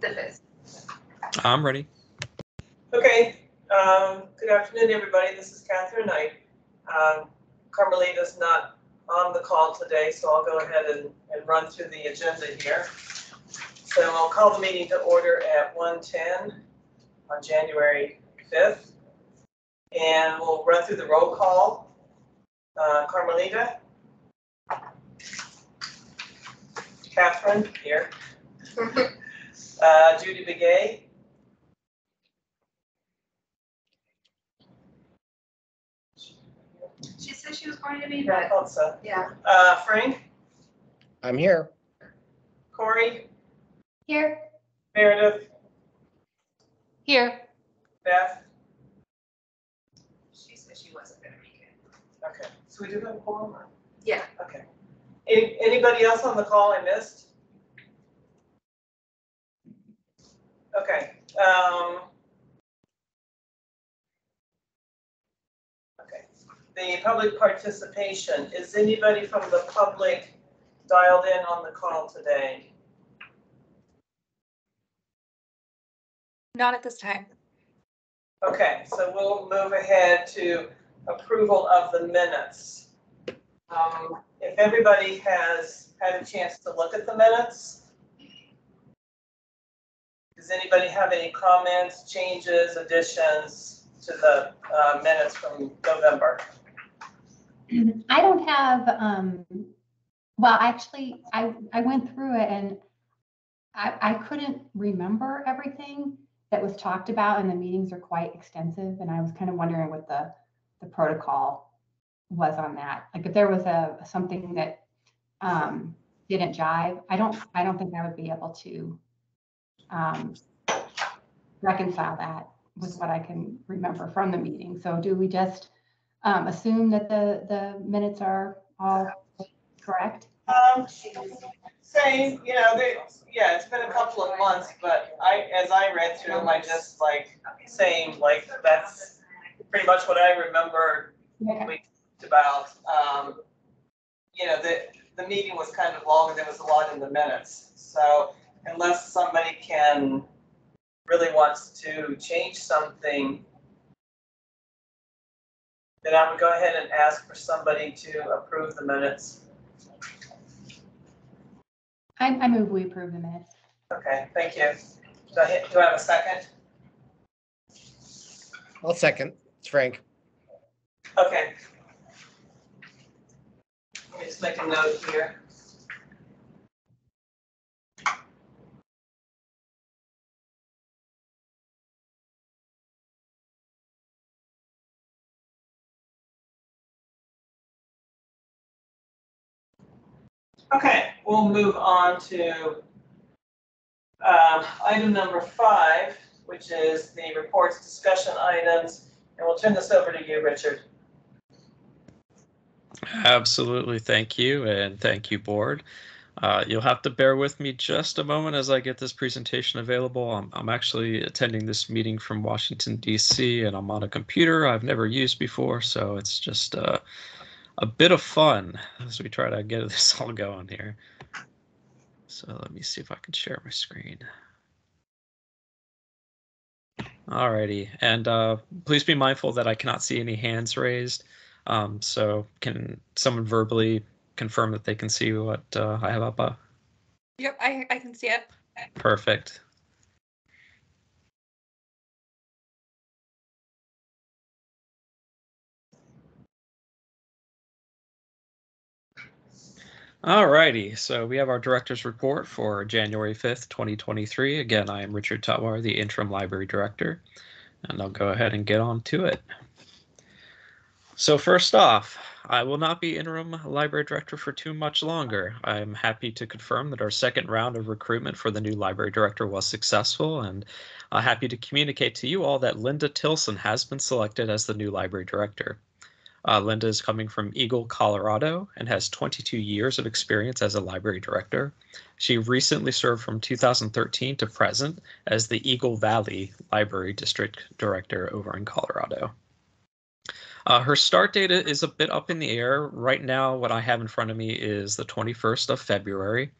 The fifth. I'm ready. Okay, um, good afternoon, everybody. This is Catherine Knight. Um, Carmelita's not on the call today, so I'll go ahead and, and run through the agenda here. So I'll call the meeting to order at 1:10 on January 5th. And we'll run through the roll call. Uh, Carmelita? Catherine, here. Uh, Judy Begay? She said she was going to be, I but thought so. yeah. Uh, Frank? I'm here. Corey? Here. Meredith? Here. Beth? She said she wasn't gonna make it. Okay, so we do have a quorum? or- Yeah. Okay. Any, anybody else on the call I missed? Okay, um. Okay, the public participation, is anybody from the public dialed in on the call today? Not at this time. Okay, so we'll move ahead to approval of the minutes. Um, If everybody has had a chance to look at the minutes, does anybody have any comments, changes, additions to the uh, minutes from November? I don't have, um, well, actually, I, I went through it and I, I couldn't remember everything that was talked about and the meetings are quite extensive and I was kind of wondering what the, the protocol was on that. Like if there was a, something that, um, didn't jive, I don't, I don't think I would be able to, um, reconcile that with what I can remember from the meeting. So do we just, um, assume that the, the minutes are all correct? Um, Same, you know, they, yeah, it's been a couple of months, but I, as I read through them, I just like, same, like, that's pretty much what I remember we talked about, um, you know, the, the meeting was kind of long and there was a lot in the minutes. So unless somebody can, really wants to change something, then I would go ahead and ask for somebody to approve the minutes. I, I move we approve the minutes. Okay, thank you. Do I, hit- do I have a second? I'll second. It's Frank. Okay. Let me just make a note here. Okay, we'll move on to um, item number five, which is the reports discussion items. And we'll turn this over to you, Richard. Absolutely. Thank you. And thank you, board. Uh, you'll have to bear with me just a moment as I get this presentation available. I'm, I'm actually attending this meeting from Washington, D.C., and I'm on a computer I've never used before. So it's just uh, a bit of fun as we try to get this all going here. So let me see if I can share my screen. Alrighty, and uh, please be mindful that I cannot see any hands raised. Um, so can someone verbally confirm that they can see what uh, I have up? Uh, Yep, I, I can see it. perfect. Alrighty, so we have our director's report for January 5th, 2023. Again, I am Richard Tutwar, the interim library director, and I'll go ahead and get on to it. So first off, I will not be interim library director for too much longer. I'm happy to confirm that our second round of recruitment for the new library director was successful, and I'm happy to communicate to you all that Linda Tilson has been selected as the new library director. Uh, Linda is coming from Eagle, Colorado, and has 22 years of experience as a library director. She recently served from 2013 to present as the Eagle Valley Library District Director over in Colorado. Uh, her start date is a bit up in the air. Right now, what I have in front of me is the 21st of February.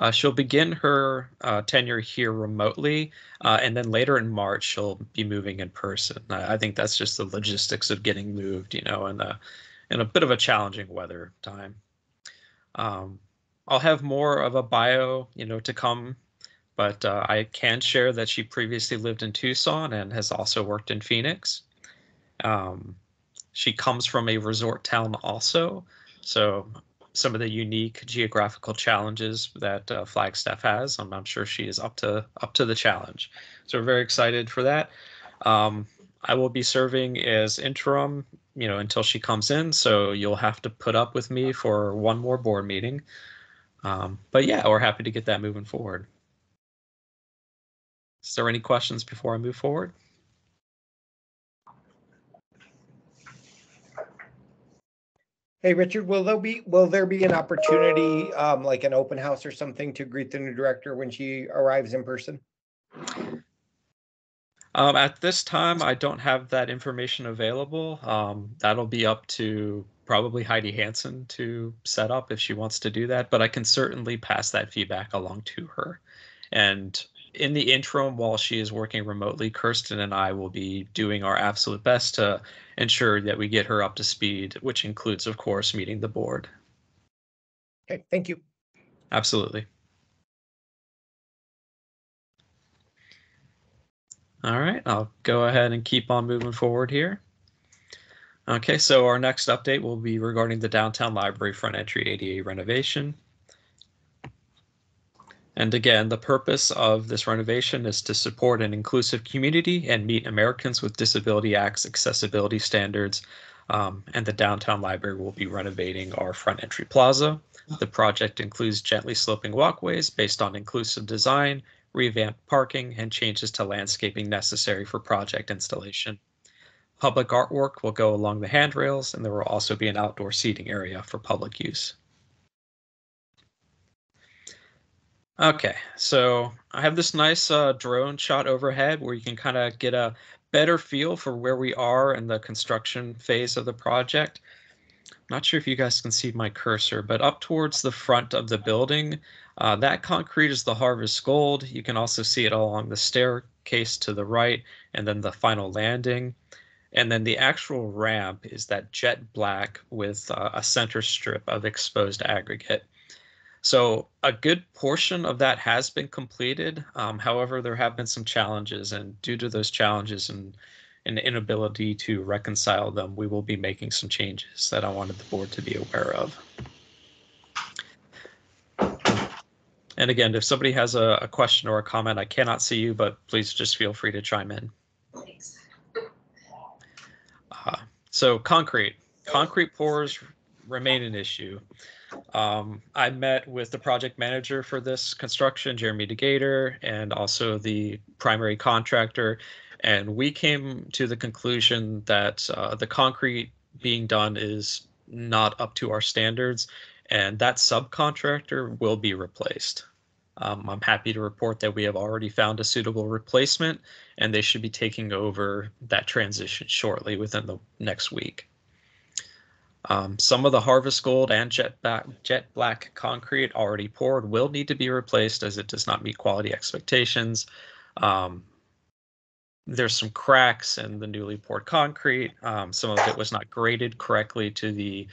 Uh, she'll begin her uh, tenure here remotely, uh, and then later in March she'll be moving in person. I, I think that's just the logistics of getting moved, you know, in a in a bit of a challenging weather time. Um, I'll have more of a bio, you know, to come, but uh, I can share that she previously lived in Tucson and has also worked in Phoenix. Um, she comes from a resort town also, so some of the unique geographical challenges that uh, Flagstaff has, I'm, I'm sure she is up to up to the challenge. So we're very excited for that. Um, I will be serving as interim, you know, until she comes in. So you'll have to put up with me for one more board meeting. Um, but yeah, we're happy to get that moving forward. Is there any questions before I move forward? Hey, Richard, will there be, will there be an opportunity, um, like an open house or something to greet the new director when she arrives in person? Um, at this time, I don't have that information available. Um, that'll be up to probably Heidi Hansen to set up if she wants to do that, but I can certainly pass that feedback along to her. And in the interim, while she is working remotely, Kirsten and I will be doing our absolute best to ensure that we get her up to speed, which includes, of course, meeting the board. Okay, thank you. Absolutely. All right, I'll go ahead and keep on moving forward here. Okay, so our next update will be regarding the downtown library front entry ADA renovation. And again, the purpose of this renovation is to support an inclusive community and meet Americans with Disability Act's accessibility standards. Um, and the downtown library will be renovating our front entry plaza. The project includes gently sloping walkways based on inclusive design, revamped parking, and changes to landscaping necessary for project installation. Public artwork will go along the handrails, and there will also be an outdoor seating area for public use. Okay, so I have this nice uh, drone shot overhead where you can kind of get a better feel for where we are in the construction phase of the project. Not sure if you guys can see my cursor, but up towards the front of the building, uh, that concrete is the Harvest Gold. You can also see it along the staircase to the right and then the final landing. And then the actual ramp is that jet black with uh, a center strip of exposed aggregate. So a good portion of that has been completed. Um, however, there have been some challenges, and due to those challenges and an inability to reconcile them, we will be making some changes that I wanted the board to be aware of. And again, if somebody has a, a question or a comment, I cannot see you, but please just feel free to chime in. Thanks. Uh, so concrete, concrete pours remain an issue. Um, I met with the project manager for this construction, Jeremy DeGator, and also the primary contractor, and we came to the conclusion that uh, the concrete being done is not up to our standards, and that subcontractor will be replaced. Um, I'm happy to report that we have already found a suitable replacement, and they should be taking over that transition shortly within the next week. Um, some of the Harvest Gold and Jet, back, Jet Black concrete already poured will need to be replaced as it does not meet quality expectations. Um, there's some cracks in the newly poured concrete. Um, some of it was not graded correctly to the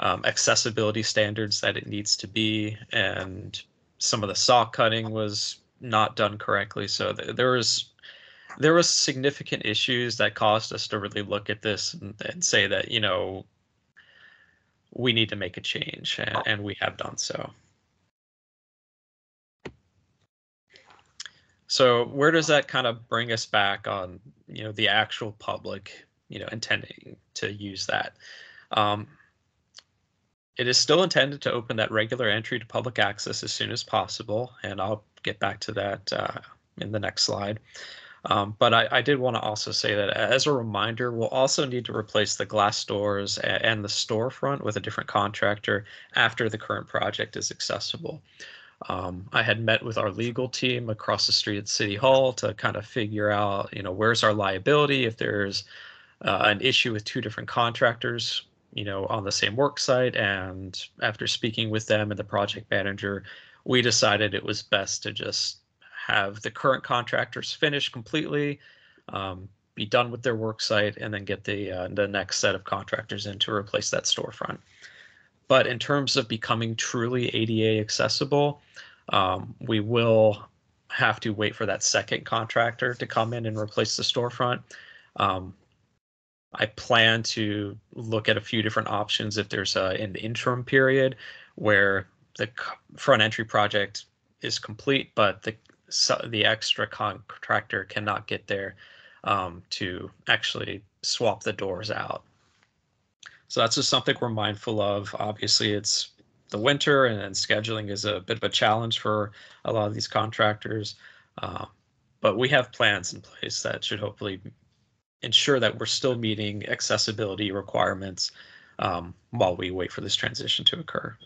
um, accessibility standards that it needs to be, and some of the saw cutting was not done correctly. So th- there was there was significant issues that caused us to really look at this and, and say that you know we need to make a change, and, and we have done so. So where does that kind of bring us back on, you know, the actual public, you know, intending to use that? Um, it is still intended to open that regular entry to public access as soon as possible, and I'll get back to that uh, in the next slide. Um, but I, I did want to also say that as a reminder, we'll also need to replace the glass doors and the storefront with a different contractor after the current project is accessible. Um, I had met with our legal team across the street at City Hall to kind of figure out, you know, where's our liability if there's uh, an issue with two different contractors, you know, on the same work site. And after speaking with them and the project manager, we decided it was best to just have the current contractors finish completely, um, be done with their work site, and then get the uh, the next set of contractors in to replace that storefront. But in terms of becoming truly ADA accessible, um, we will have to wait for that second contractor to come in and replace the storefront. Um, I plan to look at a few different options if there's a, an interim period where the front entry project is complete, but the so- the extra contractor cannot get there um, to actually swap the doors out. So that's just something we're mindful of. Obviously, it's the winter and, and scheduling is a bit of a challenge for a lot of these contractors. Uh, but we have plans in place that should hopefully ensure that we're still meeting accessibility requirements um, while we wait for this transition to occur.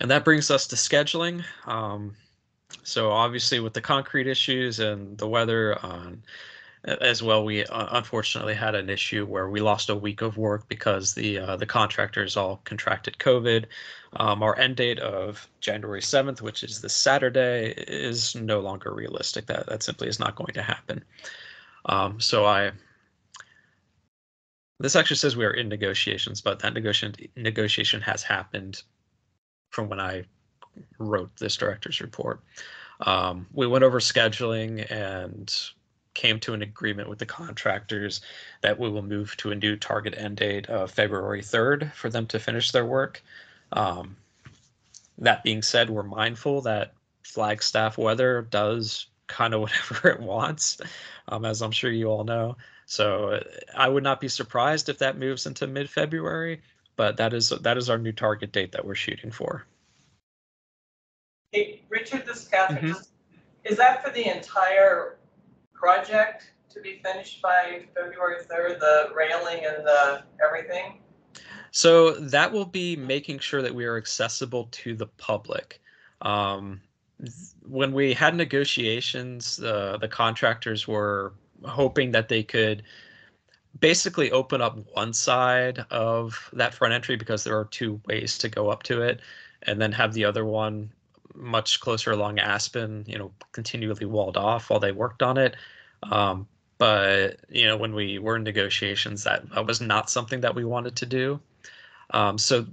And that brings us to scheduling. Um, so obviously with the concrete issues and the weather as well, we uh, unfortunately had an issue where we lost a week of work because the uh, the contractors all contracted COVID. Um, our end date of January seventh, which is this Saturday, is no longer realistic. That that simply is not going to happen. Um, so I. This actually says we are in negotiations, but that negotiation negotiation has happened from when I wrote this director's report. Um, we went over scheduling and came to an agreement with the contractors that we will move to a new target end date of February 3rd for them to finish their work. Um, that being said, we're mindful that Flagstaff weather does kind of whatever it wants, um, as I'm sure you all know. So uh, I would not be surprised if that moves into mid-February, but that is that is our new target date that we're shooting for. Hey, Richard, this is Catherine. Mhm. Just- Is that for the entire project to be finished by February third, the railing and the everything? So that will be making sure that we are accessible to the public. Um, when we had negotiations, uh, the contractors were hoping that they could basically open up one side of that front entry because there are two ways to go up to it, and then have the other one much closer along Aspen, you know, continually walled off while they worked on it. Um, but you know, when we were in negotiations, that, that was not something that we wanted to do. Um, so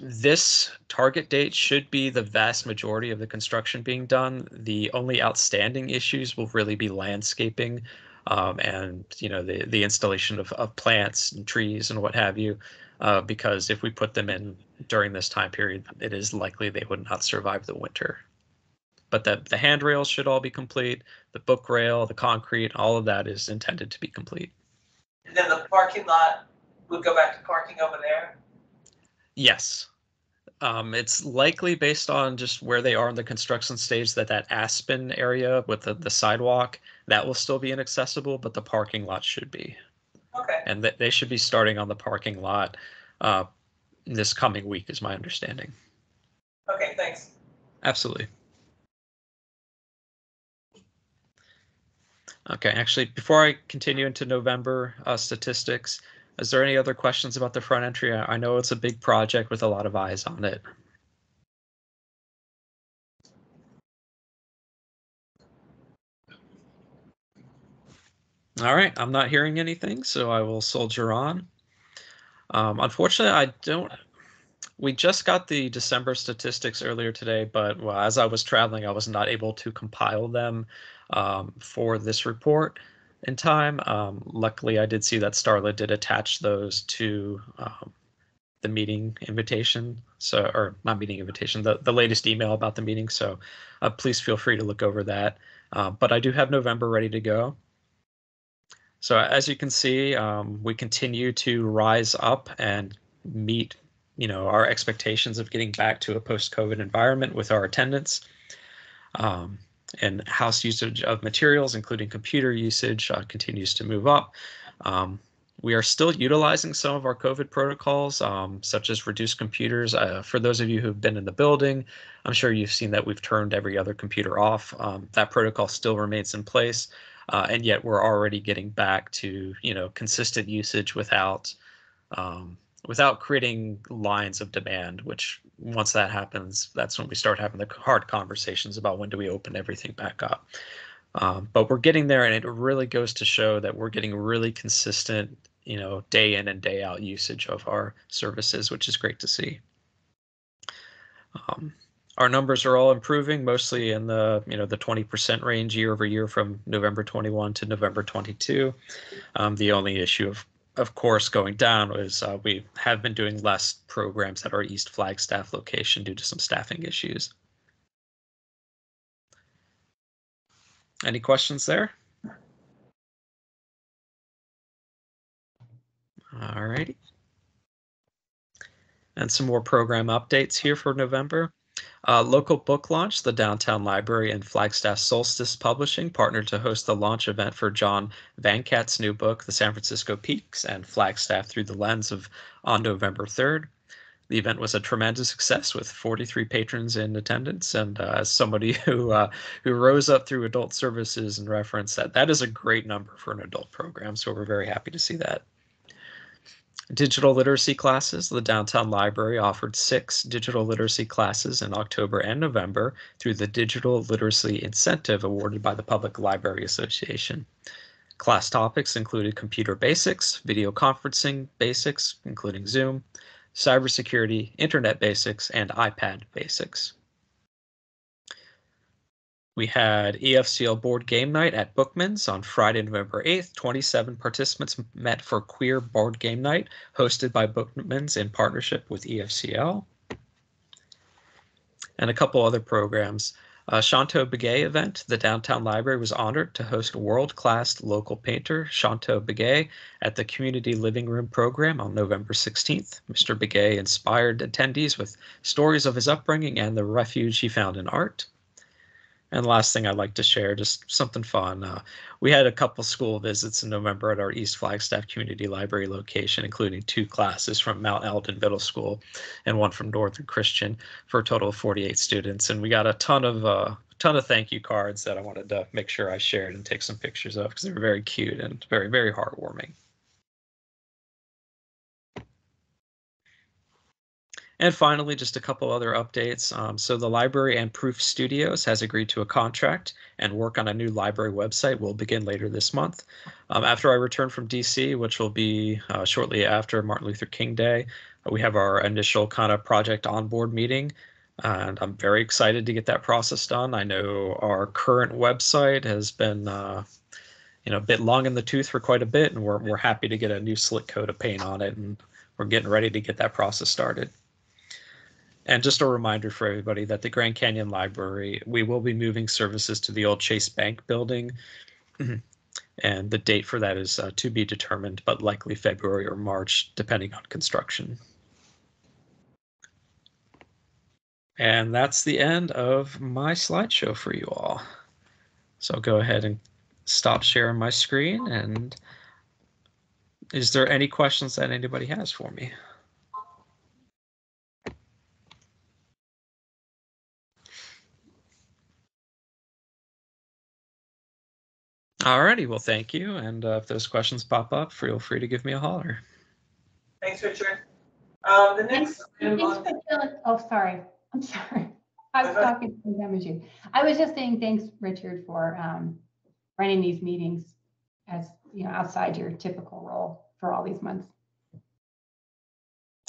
this target date should be the vast majority of the construction being done. The only outstanding issues will really be landscaping um, and you know the the installation of, of plants and trees and what have you. Uh, because if we put them in during this time period, it is likely they would not survive the winter. But the the handrails should all be complete. The book rail, the concrete, all of that is intended to be complete. And then the parking lot would go back to parking over there? Yes. Um, it's likely based on just where they are in the construction stage that that Aspen area with the, the sidewalk that will still be inaccessible, but the parking lot should be, Okay, and that they should be starting on the parking lot uh, this coming week, is my understanding. okay, thanks. Absolutely. Okay, actually, before I continue into November uh, statistics, is there any other questions about the front entry? I know it's a big project with a lot of eyes on it. All right, I'm not hearing anything, so I will soldier on. Um, unfortunately, I don't. We just got the December statistics earlier today, but well, as I was traveling, I was not able to compile them um, for this report in time. Um, luckily, I did see that Starla did attach those to um, the meeting invitation. So, or not meeting invitation, the, the latest email about the meeting. So, uh, please feel free to look over that. Uh, but I do have November ready to go. So, as you can see, um, we continue to rise up and meet you know our expectations of getting back to a post-COVID environment with our attendance. Um, and house usage of materials, including computer usage, uh, continues to move up. Um, we are still utilizing some of our COVID protocols, um, such as reduced computers. Uh, for those of you who've been in the building, I'm sure you've seen that we've turned every other computer off. Um, that protocol still remains in place, uh, and yet we're already getting back to you know consistent usage without um, without creating lines of demand, which once that happens, that's when we start having the hard conversations about when do we open everything back up. Um, but we're getting there, and it really goes to show that we're getting really consistent, you know, day in and day out usage of our services, which is great to see. Um, our numbers are all improving, mostly in the you know the 20% range year over year from November 21 to November 22. Um, the only issue of of course going down was uh, we have been doing less programs at our East Flagstaff location due to some staffing issues. Any questions there? All righty. And some more program updates here for November. Uh, local book launch, the Downtown Library and Flagstaff Solstice Publishing partnered to host the launch event for John Vankat's new book, The San Francisco Peaks and Flagstaff Through the Lens of on November 3rd. The event was a tremendous success with 43 patrons in attendance, and uh, as somebody who uh, who rose up through adult services and referenced that that is a great number for an adult program. So we're very happy to see that. Digital literacy classes. The Downtown Library offered six digital literacy classes in October and November through the Digital Literacy Incentive awarded by the Public Library Association. Class topics included computer basics, video conferencing basics, including Zoom, cybersecurity, internet basics, and iPad basics. We had EFCL board game night at Bookman's on Friday, November 8th. 27 participants met for queer board game night hosted by Bookman's in partnership with EFCL. And a couple other programs. Shonto Begay event, the downtown library was honored to host world-class local painter Shonto Begay at the Community Living Room program on November 16th. Mr. Begay inspired attendees with stories of his upbringing and the refuge he found in art. And last thing I'd like to share, just something fun. Uh, we had a couple school visits in November at our East Flagstaff Community Library location, including two classes from Mount Elden Middle School and one from Northern Christian for a total of 48 students. And we got a ton of uh, ton of thank you cards that I wanted to make sure I shared and take some pictures of because they were very cute and very, very heartwarming. And finally, just a couple other updates. Um, so the library and Proof Studios has agreed to a contract and work on a new library website will begin later this month. Um, after I return from DC, which will be uh, shortly after Martin Luther King Day, we have our initial kind of project onboard meeting. And I'm very excited to get that process done. I know our current website has been uh, you know, a bit long in the tooth for quite a bit, and we're, we're happy to get a new slick coat of paint on it, and we're getting ready to get that process started. And just a reminder for everybody that the Grand Canyon Library, we will be moving services to the old Chase Bank building. and the date for that is uh, to be determined, but likely February or March, depending on construction. And that's the end of my slideshow for you all. So I'll go ahead and stop sharing my screen. And is there any questions that anybody has for me? Alrighty, well, thank you. And uh, if those questions pop up, feel free to give me a holler. Thanks, Richard. Um, the next Thanks, thanks on, for Oh, sorry, I'm sorry. I was Uh-huh. talking to them as you. I was just saying, thanks, Richard, for um, running these meetings as, you know, outside your typical role for all these months.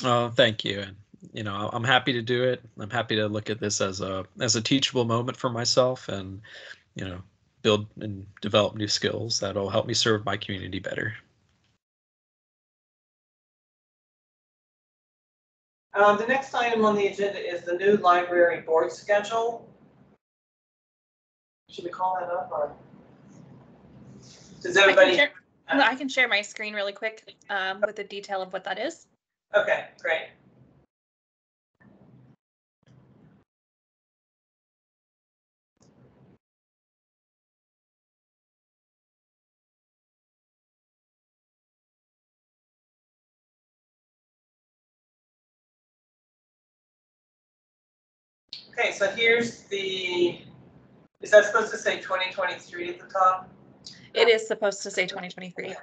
Oh, thank you. And you know, I'm happy to do it. I'm happy to look at this as a as a teachable moment for myself, and you know, build and develop new skills that'll help me serve my community better. um, the next item on the agenda is the new library board schedule. Should we call that up or? Does I can everybody? share- I can share my screen really quick um, with the detail of what that is. Okay, great. Okay, so here's the, is that supposed to say 2023 at the top? It is supposed to say 2023.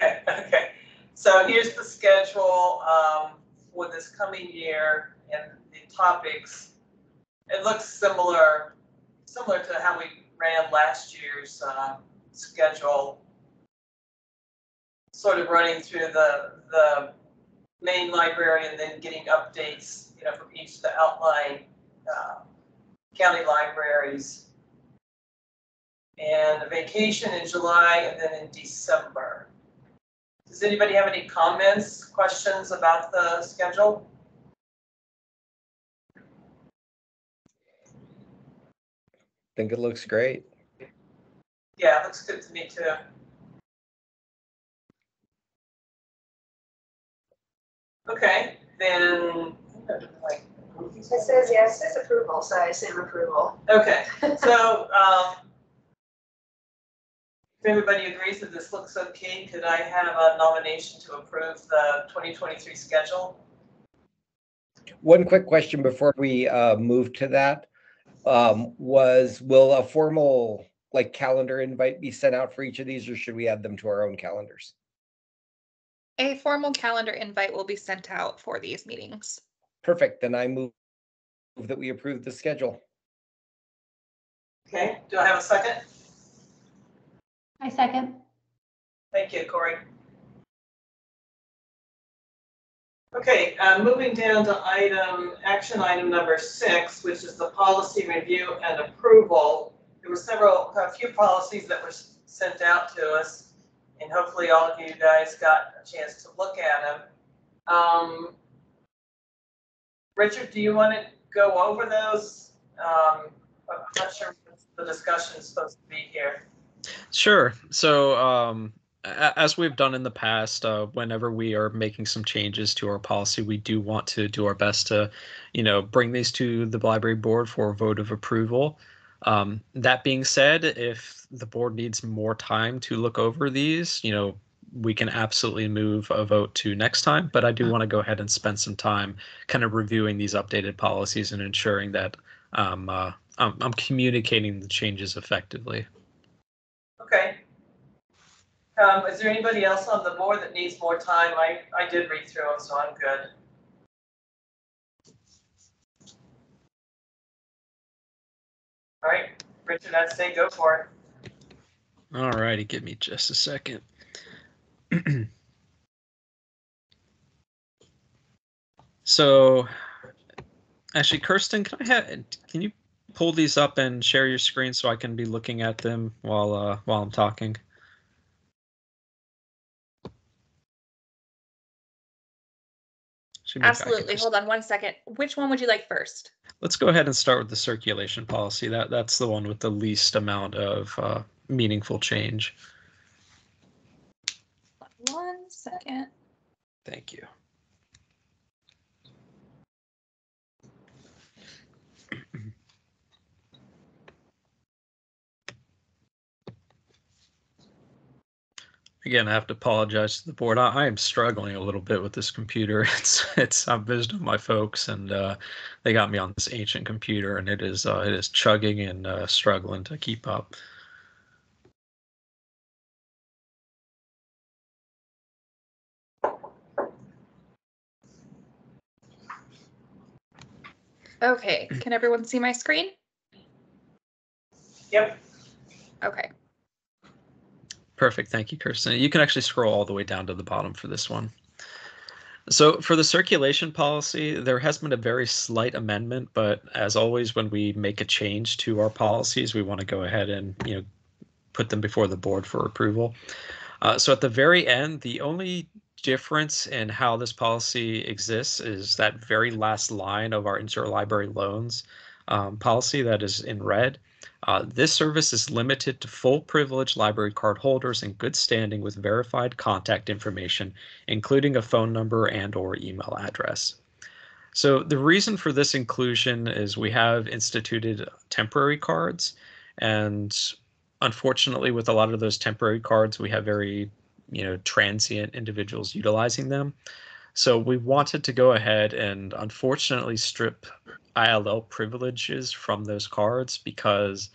Okay, okay. So here's the schedule, um, for this coming year and the topics. It looks similar, similar to how we ran last year's, uh, schedule. Sort of running through the, the main library and then getting updates, you know, from each of the outlying, uh, county libraries. And a vacation in July and then in December. Does anybody have any comments, questions about the schedule? Think it looks great. Yeah, it looks good to me too. Okay, then, like, It says, yeah, it says approval, so I assume approval. okay, so, um, if everybody agrees that this looks okay, could I have a nomination to approve the twenty twenty-three schedule? One quick question before we uh move to that. Um, was, will a formal like calendar invite be sent out for each of these or should we add them to our own calendars? A formal calendar invite will be sent out for these meetings. Perfect, then I move move that we approve the schedule. Okay, do I have a second? I second. Thank you, Corey. Okay, uh, moving down to item, action item number six, which is the policy review and approval. There were several, a few policies that were sent out to us, and hopefully all of you guys got a chance to look at them. Um, Richard, do you want to go over those? Um, I'm not sure the discussion is supposed to be here. Sure. So, um, as we've done in the past, uh, whenever we are making some changes to our policy, we do want to do our best to, you know, bring these to the library board for a vote of approval. Um, that being said, if the board needs more time to look over these, you know, we can absolutely move a vote to next time. But I do want to go ahead and spend some time kind of reviewing these updated policies and ensuring that um, uh, I'm, I'm communicating the changes effectively. Okay. Um, is there anybody else on the board that needs more time? I, I did read through them, so I'm good. All right, Richard, I'd say go for it. All righty, give me just a second. so, actually, Kirsten, can I have? Can you pull these up and share your screen so I can be looking at them while uh, while I'm talking? Should be back in Absolutely. Hold on one second. Which one would you like first? Let's go ahead and start with the circulation policy. That that's the one with the least amount of uh, meaningful change. One second. Thank you. Again, I have to apologize to the board. I, I am struggling a little bit with this computer. It's it's I'm visiting my folks and uh, they got me on this ancient computer and it is uh, it is chugging and uh, struggling to keep up. Okay, can everyone see my screen? Yep, Okay. Perfect. Thank you, Kirsten. You can actually scroll all the way down to the bottom for this one. So for the circulation policy, there has been a very slight amendment, but as always, when we make a change to our policies, we want to go ahead and, you know, put them before the board for approval. Uh, so at the very end, the only difference in how this policy exists is that very last line of our interlibrary loans um, policy that is in red. Uh, this service is limited to full privilege library card holders in good standing with verified contact information, including a phone number and or email address. So the reason for this inclusion is we have instituted temporary cards and unfortunately with a lot of those temporary cards we have very you know transient individuals utilizing them. So we wanted to go ahead and unfortunately strip ILL privileges from those cards because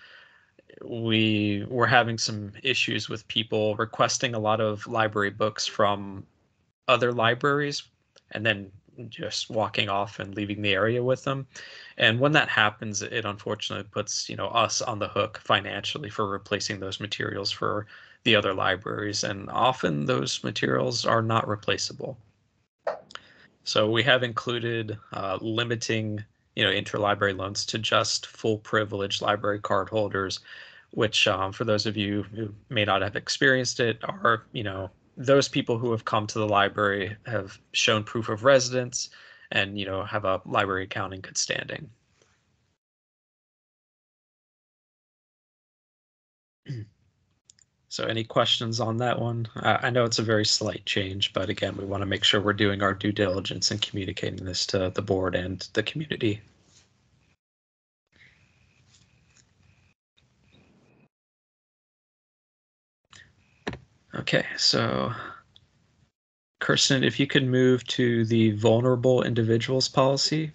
we were having some issues with people requesting a lot of library books from other libraries and then just walking off and leaving the area with them. And when that happens, it unfortunately puts, you know, us on the hook financially for replacing those materials for the other libraries. And often those materials are not replaceable. So we have included uh, limiting, you know, interlibrary loans to just full privilege library card holders, which um, for those of you who may not have experienced it are, you know, those people who have come to the library have shown proof of residence and you know have a library account in good standing. So any questions on that one? I, I know it's a very slight change, but again, we want to make sure we're doing our due diligence and communicating this to the board and the community. Okay, so Kirsten, if you could move to the vulnerable individuals policy.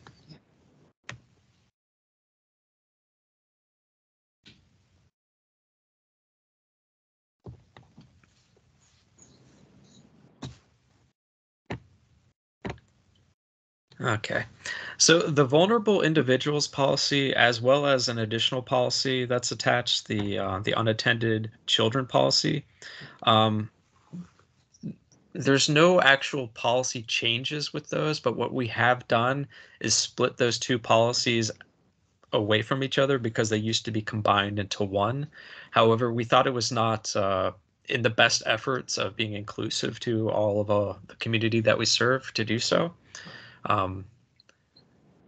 Okay, so the vulnerable individuals policy, as well as an additional policy that's attached, the uh, the unattended children policy. Um, there's no actual policy changes with those, but what we have done is split those two policies away from each other because they used to be combined into one. However, we thought it was not uh, in the best efforts of being inclusive to all of uh, the community that we serve to do so. Um,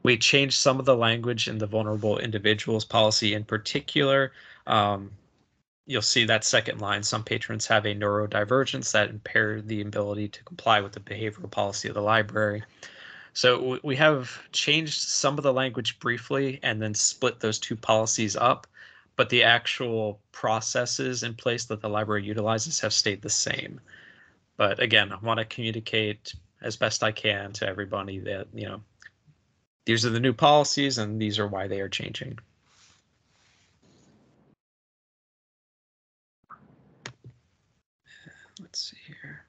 we changed some of the language in the vulnerable individuals policy in particular. Um, you'll see that second line, some patrons have a neurodivergence that impair the ability to comply with the behavioral policy of the library. So we have changed some of the language briefly and then split those two policies up, but the actual processes in place that the library utilizes have stayed the same. But again, I want to communicate as best I can to everybody that, you know, these are the new policies and these are why they are changing. Let's see here.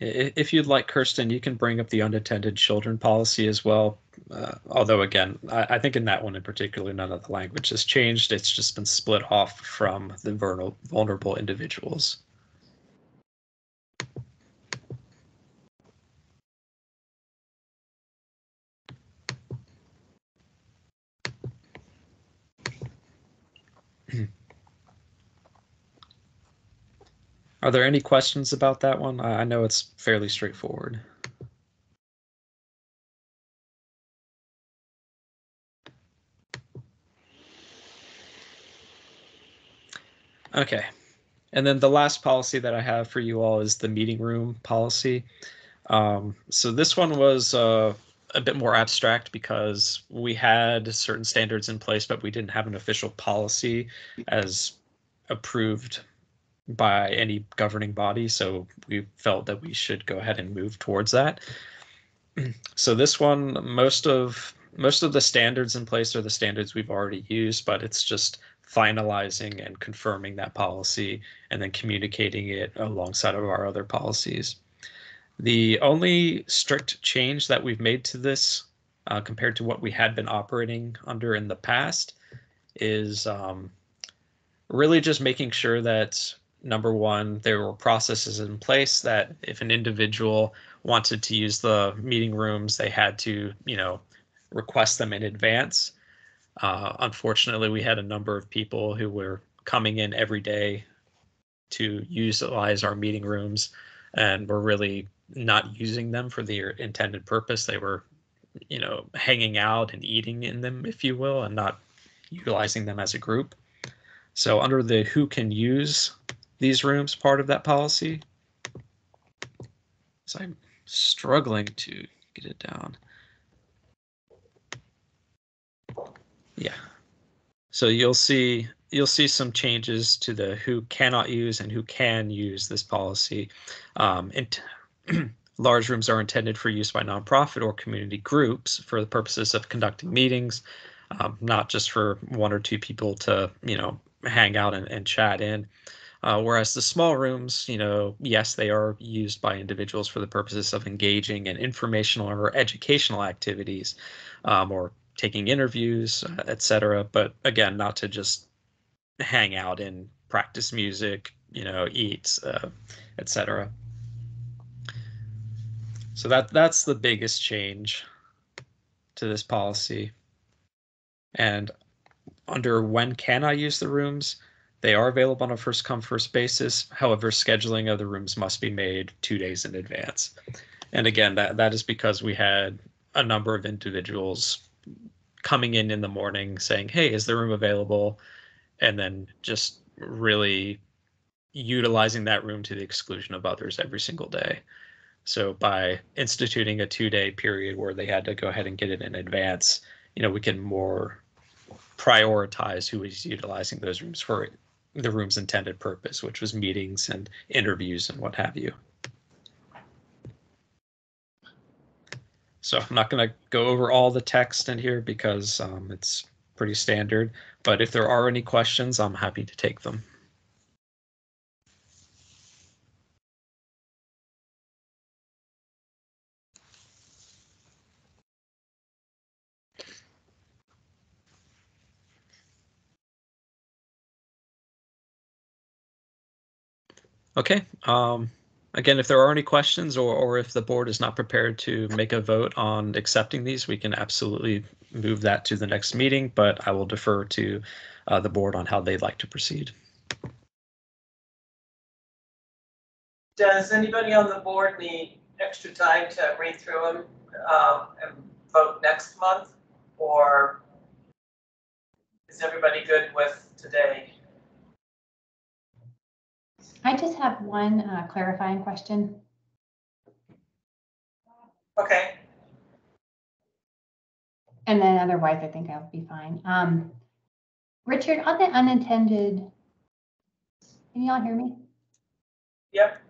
If you'd like, Kirsten, you can bring up the unattended children policy as well. Uh, although, again, I, I, think in that one in particular, none of the language has changed. It's just been split off from the vulnerable individuals. Are there any questions about that one? I know it's fairly straightforward. Okay. And then the last policy that I have for you all is the meeting room policy. Um, so this one was uh, a bit more abstract because we had certain standards in place, but we didn't have an official policy as approved by any governing body. So we felt that we should go ahead and move towards that. So this one, most of most of the standards in place are the standards we've already used, but it's just finalizing and confirming that policy and then communicating it alongside of our other policies. The only strict change that we've made to this uh, compared to what we had been operating under in the past is um, really just making sure that number one, there were processes in place that if an individual wanted to use the meeting rooms, they had to, you know, request them in advance. Uh, unfortunately, we had a number of people who were coming in every day to utilize our meeting rooms and were really not using them for their intended purpose. They were, you know, hanging out and eating in them, if you will, and not utilizing them as a group. So under the who can use these rooms part of that policy. So I'm struggling to get it down. Yeah. So you'll see you'll see some changes to the who cannot use and who can use this policy. Um, and large rooms are intended for use by nonprofit or community groups for the purposes of conducting meetings, um, not just for one or two people to, you know, hang out and, and chat in. Uh, whereas the small rooms, you know, yes, they are used by individuals for the purposes of engaging in informational or educational activities, um, or taking interviews, uh, etc. But again, not to just hang out and practice music, you know, eat, uh, etc. So that that's the biggest change to this policy. And under when can I use the rooms? They are available on a first come first basis. However, scheduling of the rooms must be made two days in advance. And again, that that is because we had a number of individuals coming in in the morning saying, "Hey, is the room available?" and then just really utilizing that room to the exclusion of others every single day. So by instituting a two-day period where they had to go ahead and get it in advance, you know, we can more prioritize who is utilizing those rooms for the room's intended purpose, which was meetings and interviews and what have you. So I'm not going to go over all the text in here because um, it's pretty standard. But if there are any questions, I'm happy to take them. Okay. Um, again, if there are any questions or, or if the board is not prepared to make a vote on accepting these, we can absolutely move that to the next meeting, but I will defer to uh, the board on how they'd like to proceed. Does anybody on the board need extra time to read through them um, and vote next month? Or is everybody good with today? I just have one uh, clarifying question. Okay, And then otherwise, I think I'll be fine. Um, Richard, on the unintended, can y'all hear me? yep,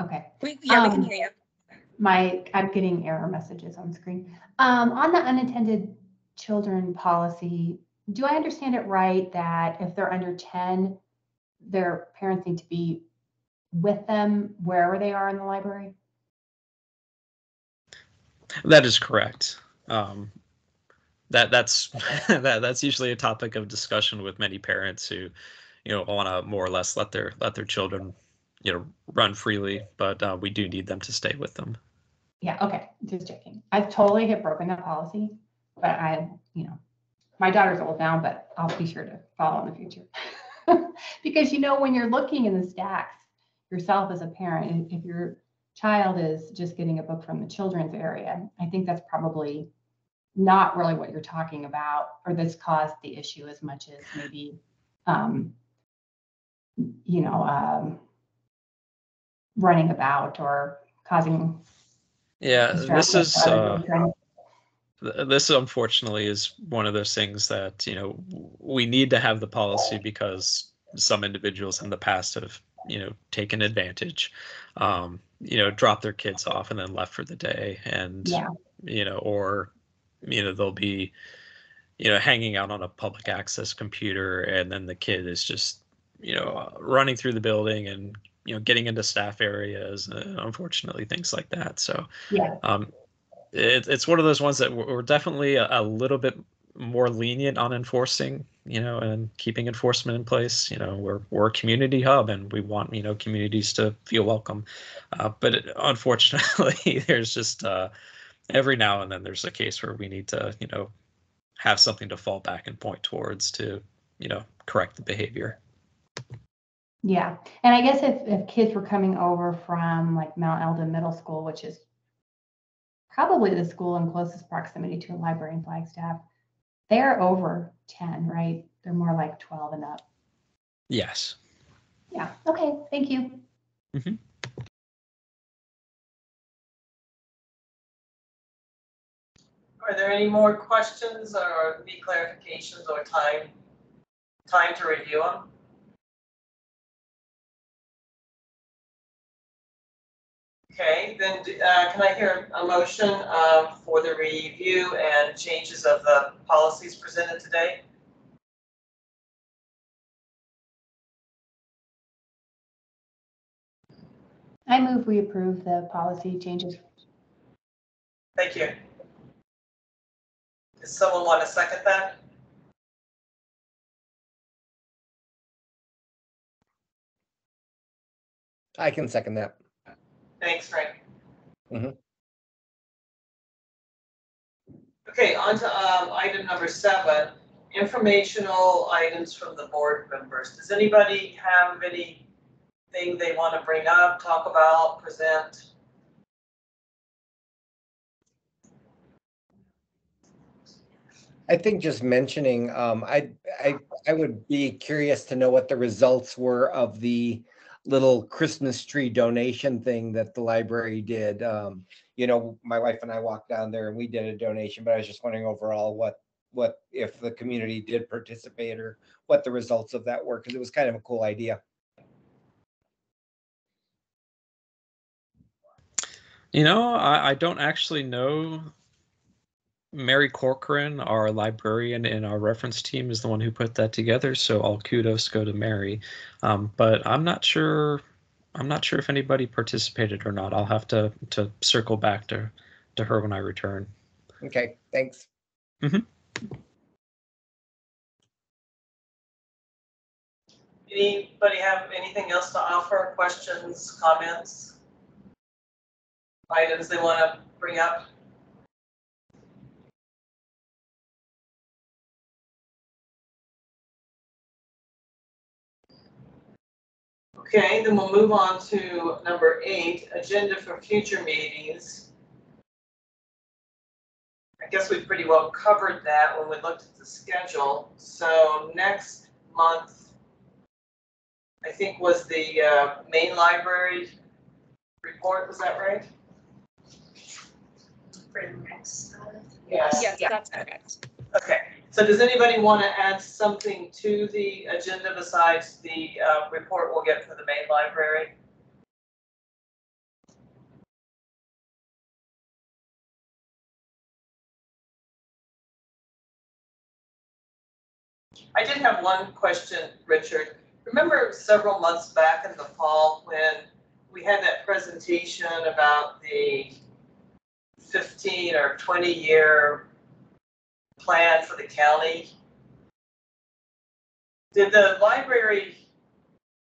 Okay, We, yeah, we can Um, hear you. my, I'm getting error messages on screen. Um, on the unintended children policy, do I understand it right that if they're under 10, their parents need to be with them wherever they are in the library? That is correct. Um, that that's that that's usually a topic of discussion with many parents who, you know, want to more or less let their let their children, you know, run freely, but uh, we do need them to stay with them. Yeah, okay, just checking. I totally have broken that policy, but I, you know, my daughter's old now, but I'll be sure to follow in the future. Because you know, when you're looking in the stacks yourself as a parent, if your child is just getting a book from the children's area, I think that's probably not really what you're talking about, or this caused the issue as much as maybe, um, you know, um, running about or causing Yeah, this is uh, this unfortunately is one of those things that you know we need to have the policy because some individuals in the past have you know taken advantage um you know dropped their kids off and then left for the day and Yeah. you know or you know they'll be you know hanging out on a public access computer and then the kid is just you know running through the building and you know getting into staff areas uh, unfortunately things like that so Yeah. um, it, it's one of those ones that we're definitely a, a little bit more lenient on enforcing, you know, and keeping enforcement in place. You know, we're we're a community hub, and we want you know communities to feel welcome. Uh, but it, unfortunately, there's just uh, every now and then there's a case where we need to you know have something to fall back and point towards to you know correct the behavior. Yeah, and I guess if, if kids were coming over from like Mount Elden Middle School, which is probably the school in closest proximity to a library in Flagstaff, they're over ten, right? They're more like twelve and up. Yes. Yeah, okay, thank you. Mm-hmm. are there any more questions or any clarifications or time, time to review them? Okay, then uh, can I hear a motion um, for the review and changes of the policies presented today? I move we approve the policy changes. Thank you. Does someone want to second that? I can second that. Thanks, Frank. Mhm. Okay, on to um, item number seven, informational items from the board members. Does anybody have anything they want to bring up, talk about, present? I think just mentioning, um, I, I, I would be curious to know what the results were of the little Christmas tree donation thing that the library did. Um, you know, my wife and I walked down there and we did a donation, but I was just wondering overall what, what, if the community did participate or what the results of that were, because it was kind of a cool idea. You know, I, I don't actually know. Mary Corcoran, our librarian in our reference team, is the one who put that together. So all kudos go to Mary. Um, but I'm not sure. I'm not sure if anybody participated or not. I'll have to to circle back to to her when I return. Okay, thanks. Anybody have anything else to offer, questions, comments? Items they want to bring up? Okay, then we'll move on to number eight, agenda for future meetings. I guess we pretty well covered that when we looked at the schedule. So next month, I think was the uh, main library report, was that right? For next, uh, Yes. Yes, Yeah. that's correct. Okay, so does anybody want to add something to the agenda besides the uh, report we'll get for the main library? I did have one question, Richard. Remember several months back in the fall when we had that presentation about the 15 or 20 year plan for the county? Did the library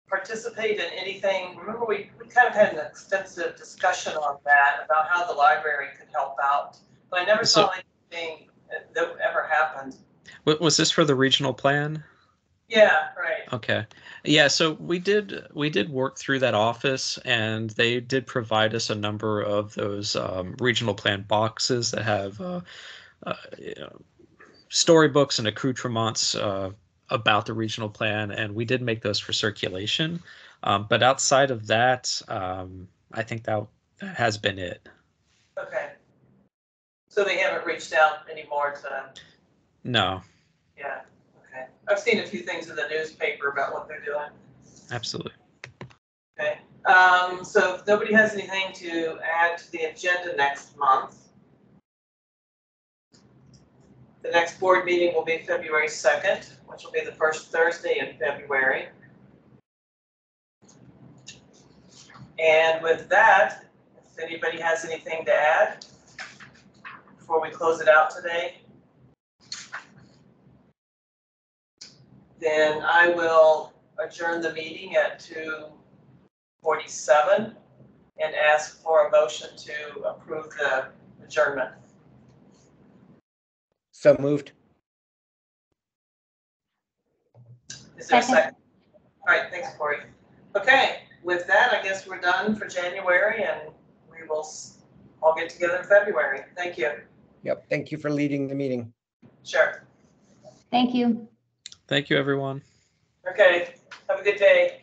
participate in anything? Remember, we, we kind of had an extensive discussion on that, about how the library could help out. But I never saw anything that ever happened. Was this for the regional plan? Yeah, right. Okay. Yeah, so we did we did work through that office and they did provide us a number of those um, regional plan boxes that have uh, you know, storybooks and accoutrements uh, about the regional plan and we did make those for circulation. Um, but outside of that, um, I think that that has been it. Okay. So they haven't reached out anymore to, No, yeah, okay. I've seen a few things in the newspaper about what they're doing. absolutely. Okay, um, so if nobody has anything to add to the agenda next month. The next board meeting will be February second, which will be the first Thursday in February. And with that, if anybody has anything to add before we close it out today. Then I will adjourn the meeting at 2:47 and ask for a motion to approve the adjournment. So moved. Is there a Second. second? All right, thanks, Corey. Okay, with that, I guess we're done for January and we will s- all get together in February. Thank you. Yep, thank you for leading the meeting. Sure. Thank you. Thank you, everyone. Okay, have a good day.